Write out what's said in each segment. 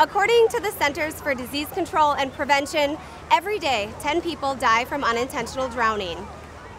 According to the Centers for Disease Control and Prevention, every day 10 people die from unintentional drowning.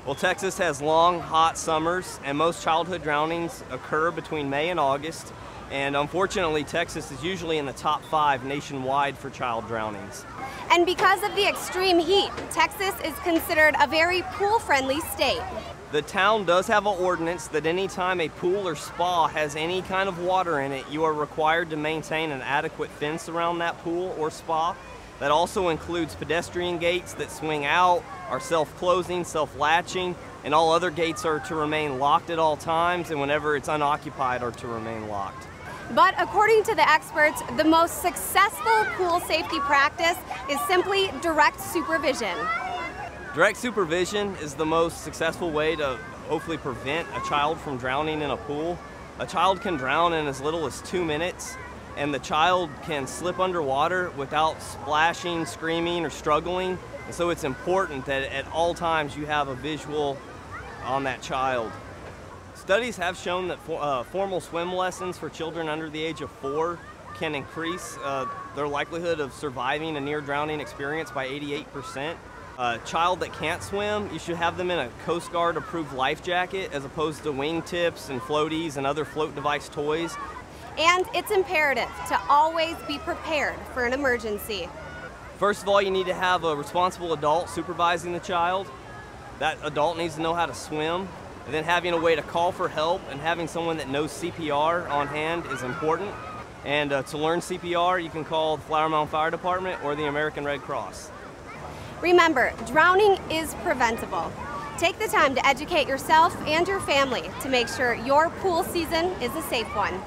Well, Texas has long, hot summers, and most childhood drownings occur between May and August. And unfortunately, Texas is usually in the top five nationwide for child drownings. And because of the extreme heat, Texas is considered a very pool friendly state. The town does have an ordinance that anytime a pool or spa has any kind of water in it, you are required to maintain an adequate fence around that pool or spa. That also includes pedestrian gates that swing out, are self-closing, self-latching, and all other gates are to remain locked at all times and whenever it's unoccupied are to remain locked. But according to the experts, the most successful pool safety practice is simply direct supervision. Direct supervision is the most successful way to hopefully prevent a child from drowning in a pool. A child can drown in as little as two minutes, and the child can slip underwater without splashing, screaming, or struggling. And so it's important that at all times you have a visual on that child. Studies have shown that for, uh, formal swim lessons for children under the age of four can increase uh, their likelihood of surviving a near drowning experience by 88%. A child that can't swim, you should have them in a Coast Guard approved life jacket as opposed to wingtips and floaties and other float device toys. And it's imperative to always be prepared for an emergency. First of all, you need to have a responsible adult supervising the child. That adult needs to know how to swim and then having a way to call for help and having someone that knows CPR on hand is important. And uh, to learn CPR, you can call the Flower Mound Fire Department or the American Red Cross. Remember, drowning is preventable. Take the time to educate yourself and your family to make sure your pool season is a safe one.